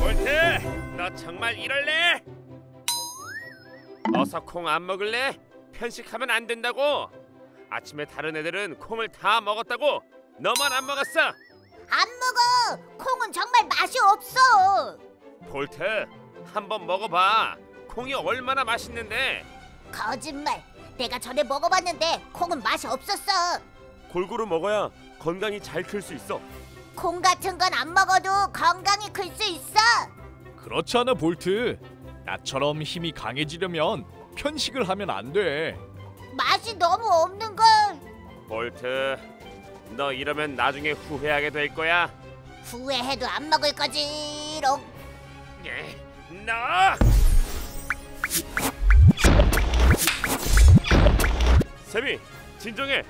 볼트, 너 정말 이럴래? 어서 콩 안 먹을래? 편식하면 안 된다고. 아침에 다른 애들은 콩을 다 먹었다고. 너만 안 먹었어. 안 먹어. 콩은 정말 맛이 없어. 볼트, 한번 먹어봐. 콩이 얼마나 맛있는데. 거짓말. 내가 전에 먹어봤는데 콩은 맛이 없었어. 골고루 먹어야 건강이 잘클 수 있어. 콩 같은 건 안 먹어도 건강히 클 수 있어. 그렇지 않아 볼트. 나처럼 힘이 강해지려면 편식을 하면 안 돼. 맛이 너무 없는 걸. 볼트, 너 이러면 나중에 후회하게 될 거야. 후회해도 안 먹을 거지롱. 예, 너! 세미, 진정해.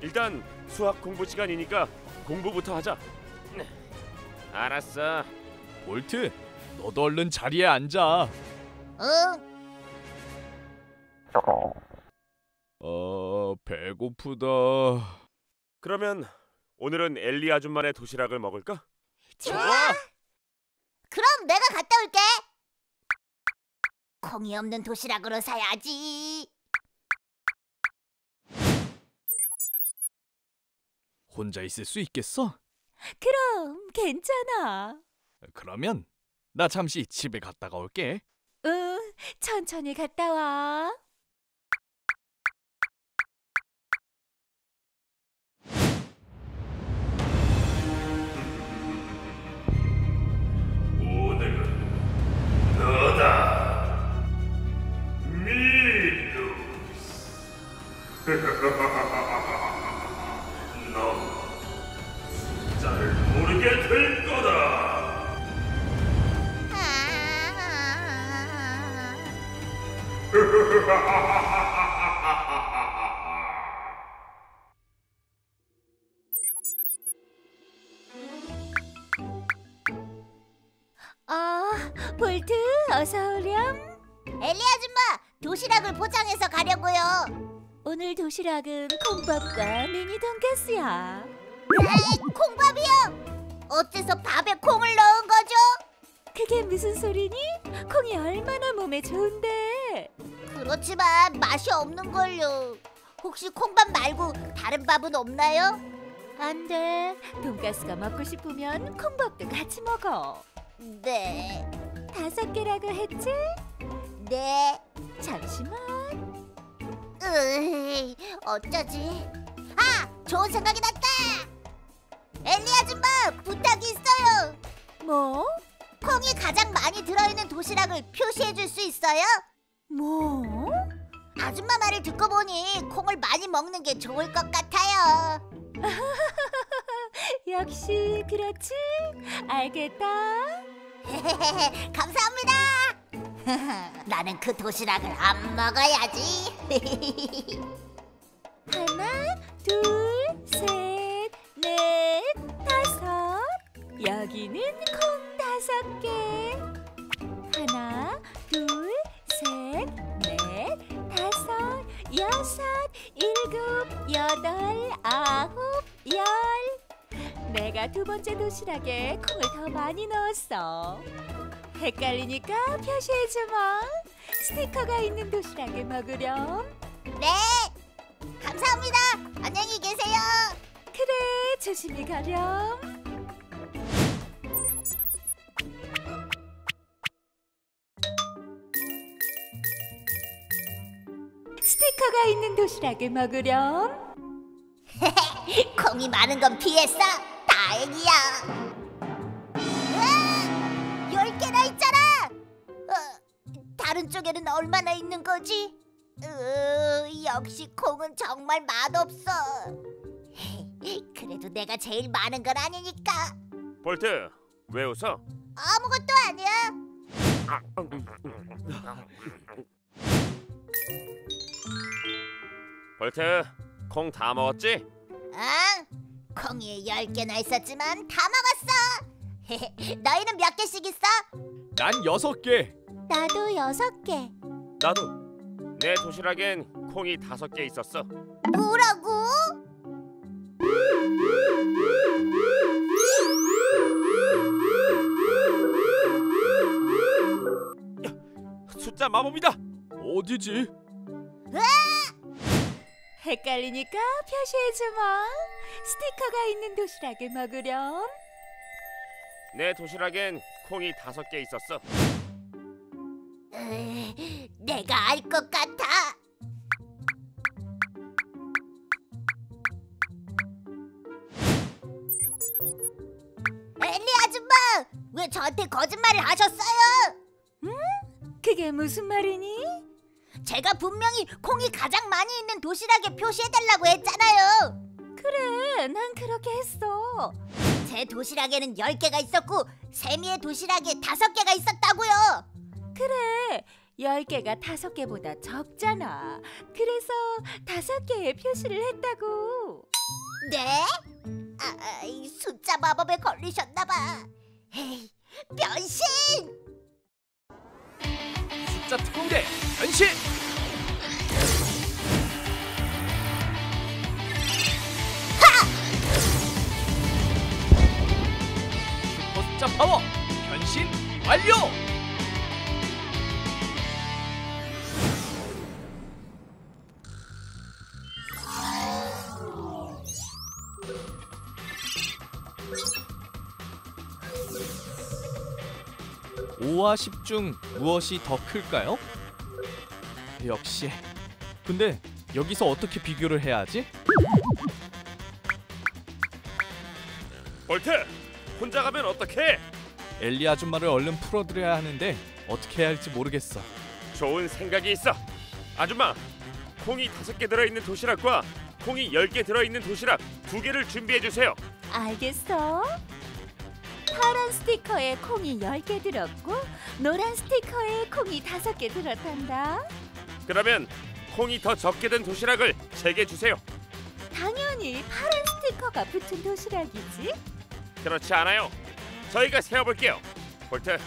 일단 수학 공부 시간이니까 공부부터 하자. 알았어. 볼트, 너도 얼른 자리에 앉아. 응. 어, 배고프다. 그러면 오늘은 엘리 아줌마네 도시락을 먹을까? 좋아. 그럼 내가 갔다 올게. 콩이 없는 도시락으로 사야지. 혼자 있을 수 있겠어? 그럼 괜찮아. 그러면 나 잠시 집에 갔다가 올게. 응, 천천히 갔다 와. 모르게 될 거다. 아. 아, 볼트, 어서 오렴. 엘리 아줌마, 도시락을 포장해서 가려고요. 오늘 도시락은 콩밥과 미니 돈가스야. 에이, 콩밥이요. 어째서 밥에 콩을 넣은 거죠? 그게 무슨 소리니? 콩이 얼마나 몸에 좋은데. 그렇지만 맛이 없는 걸요. 혹시 콩밥 말고 다른 밥은 없나요? 안 돼. 돈가스가 먹고 싶으면 콩밥도 같이 먹어. 네, 다섯 개라고 했지? 네. 잠시만. 으이, 어쩌지? 아, 좋은 생각이 났다. 부탁이 있어요. 뭐? 콩이 가장 많이 들어있는 도시락을 표시해 줄 수 있어요? 뭐? 아줌마 말을 듣고 보니 콩을 많이 먹는 게 좋을 것 같아요. 역시 그렇지? 알겠다. 감사합니다. 나는 그 도시락을 안 먹어야지. 하나, 둘, 여기는 콩 다섯 개. 하나, 둘, 셋, 넷, 다섯, 여섯, 일곱, 여덟, 아홉, 열. 내가 두 번째 도시락에 콩을 더 많이 넣었어. 헷갈리니까 표시해주마. 스티커가 있는 도시락을 먹으렴. 네, 감사합니다. 안녕히 계세요. 그래, 조심히 가렴. 스티커가 있는 도시락을 먹으렴. 콩이 많은 건 피했어. 다행이야. 으아, 열 개나 있잖아. 어, 다른 쪽에는 얼마나 있는 거지? 으, 역시 콩은 정말 맛없어. 그래도 내가 제일 많은 건 아니니까 볼트, 왜 웃어? 아무것도 아니야. 볼트, 콩 다 먹었지? 응, 콩이 열 개나 있었지만 다 먹었어. 너희는 몇 개씩 있어? 난 여섯 개. 나도 여섯 개. 나도. 내 도시락엔 콩이 다섯 개 있었어. 뭐라고? 숫자 마법이다. 어디지? 으악! 헷갈리니까 표시해주마. 스티커가 있는 도시락을 먹으렴. 내 도시락엔 콩이 다섯 개 있었어. 으, 내가 알 것 같아. 엘리 아줌마, 왜 저한테 거짓말을 하셨어요? 그게 무슨 말이니? 제가 분명히 콩이 가장 많이 있는 도시락에 표시해달라고 했잖아요. 그래, 난 그렇게 했어. 제 도시락에는 10개가 있었고 세미의 도시락에 5개가 있었다고요. 그래, 열 개가 다섯 개보다 적잖아. 그래서 다섯 개의 표시를 했다고. 네? 아, 아, 이 숫자 마법에 걸리셨나 봐. 에이, 변신! 숫자 특공대 변신! 슈퍼 숫자 파워 변신 완료! 오와 10 중 무엇이 더 클까요? 역시. 근데 여기서 어떻게 비교를 해야 하지? 볼트, 혼자 가면 어떡해? 엘리 아줌마를 얼른 풀어드려야 하는데 어떻게 해야 할지 모르겠어. 좋은 생각이 있어. 아줌마, 콩이 다섯 개 들어있는 도시락과 콩이 열 개 들어있는 도시락 두 개를 준비해 주세요. 알겠어. 파란 스티커에 콩이 열 개 들었고 노란 스티커에 콩이 다섯 개 들었단다. 그러면 콩이 더 적게 된 도시락을 세 개 주세요. 당연히 파란 스티커가 붙은 도시락이지. 그렇지 않아요. 저희가 세어볼게요. 볼트,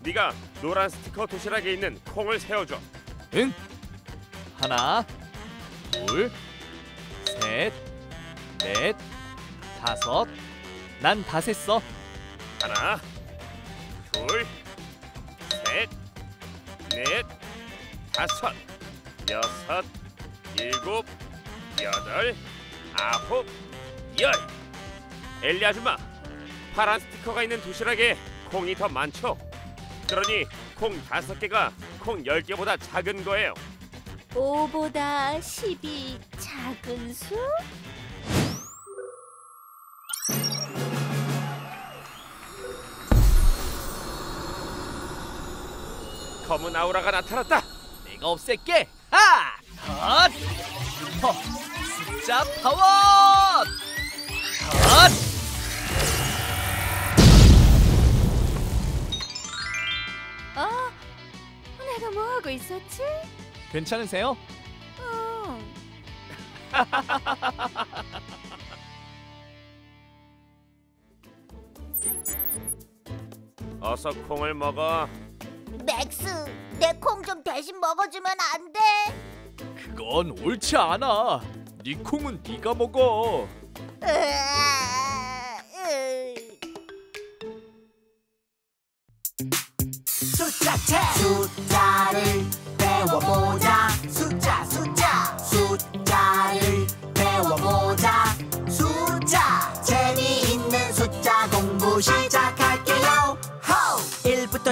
네가 노란 스티커 도시락에 있는 콩을 세워줘. 응. 하나, 둘, 셋, 넷, 다섯. 난 다 셌어. 하나, 둘, 셋, 넷, 다섯, 여섯, 일곱, 여덟, 아홉, 열. 엘리 아줌마, 파란 스티커가 있는 도시락에 콩이 더 많죠? 그러니 콩 다섯 개가 콩 열 개보다 작은 거예요. 5보다 10이 작은 수? 검은 아우라가 나타났다. 내가 없앨게. 하! 헛! 슈퍼 숫자 파워! 헛! 어? 내가 뭐 하고 있었지? 괜찮으세요? 어. 어서 콩을 먹어. 맥스, 내 콩 좀 대신 먹어주면 안 돼? 그건 옳지 않아. 네 콩은 네가 먹어. 으아, 으. 숫자 책 숫자를 배워보자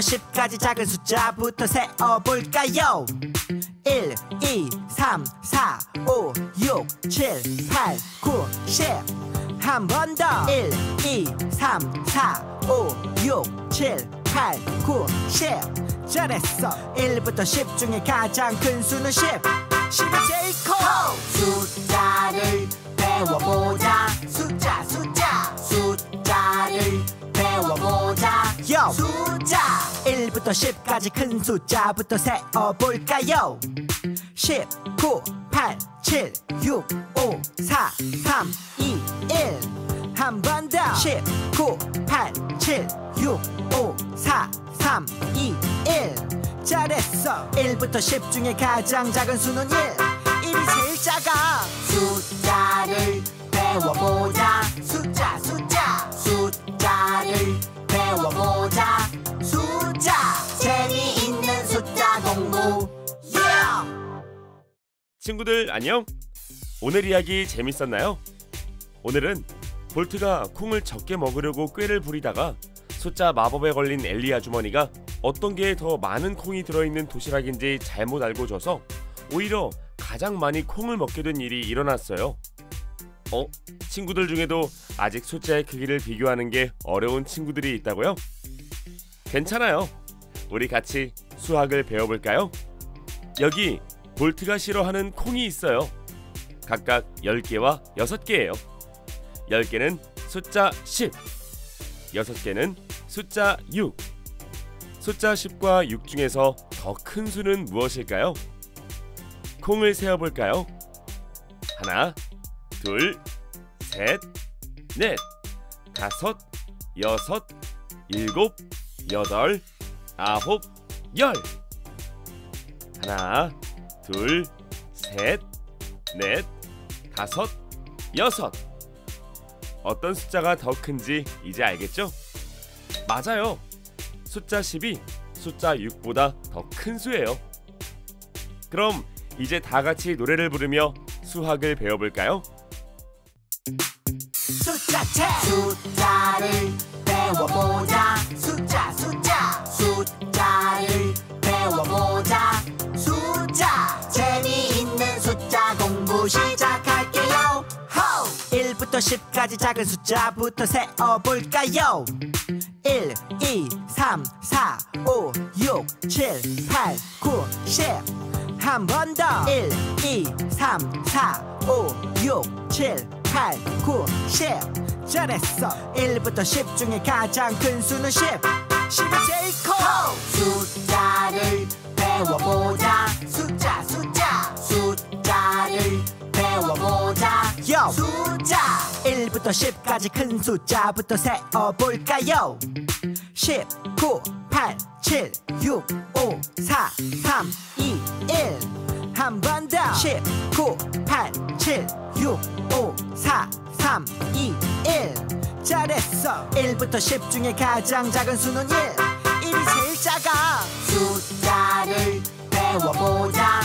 10까지 작은 숫자부터 세어볼까요? 1, 2, 3, 4, 5, 6, 7, 8, 9, 10 한 번 더. 1, 2, 3, 4, 5, 6, 7, 8, 9, 10 잘했어. 1부터 10 중에 가장 큰 수는 10 10이 제일 커. 숫자를 배워보자. 숫자 숫자 배워보자. 요 숫자. 1부터 10까지 큰 숫자부터 세어볼까요? 10, 9, 8, 7, 6, 5, 4, 3, 2, 1 한 번 더. 10, 9, 8, 7, 6, 5, 4, 3, 2, 1 잘했어. 1부터 10 중에 가장 작은 수는 1 1이 제일 작아. 숫자를 배워보자. 숫자 숫자 외워보자. 숫자. 재미있는 숫자 공부. 친구들 안녕. 오늘 이야기 재밌었나요? 오늘은 볼트가 콩을 적게 먹으려고 꾀를 부리다가 숫자 마법에 걸린 엘리 아주머니가 어떤 게 더 많은 콩이 들어있는 도시락인지 잘못 알고 줘서 오히려 가장 많이 콩을 먹게 된 일이 일어났어요. 어? 친구들 중에도 아직 숫자의 크기를 비교하는 게 어려운 친구들이 있다고요? 괜찮아요. 우리 같이 수학을 배워볼까요? 여기 볼트가 싫어하는 콩이 있어요. 각각 10개와 6개예요. 10개는 숫자 10, 6개는 숫자 6. 숫자 10과 6 중에서 더 큰 수는 무엇일까요? 콩을 세어볼까요? 하나, 둘, 셋, 넷, 다섯, 여섯, 일곱, 여덟, 아홉, 열. 하나, 둘, 셋, 넷, 다섯, 여섯. 어떤 숫자가 더 큰지 이제 알겠죠? 맞아요. 숫자 10이 숫자 6보다 더 큰 수예요. 그럼 이제 다 같이 노래를 부르며 수학을 배워볼까요? 숫자 책 숫자를 배워보자. 숫자 숫자. 숫자를 배워보자. 숫자. 재미있는 숫자 공부 시작할게요. 호! 1부터 10까지 작은 숫자부터 세어볼까요? 1, 2, 3, 4, 5, 6, 7, 8, 9, 10 한 번 더. 1, 2, 3, 4, 5, 6, 7, 8, 9, 10 잘했어. 1부터 10 중에 가장 큰 수는 10 10이 제일 커. 숫자를 배워보자. 숫자 숫자. 숫자를 배워보자. 요. 숫자. 1부터 10까지 큰 숫자부터 세어볼까요? 10, 9, 8, 7, 6, 5, 4, 3, 2, 1 한번더 10, 9, 8, 7, 6, 5, 4, 3, 2, 1 잘했어. 1부터 10 중에 가장 작은 수는 1 1이 제일 작아. 숫자를 배워보자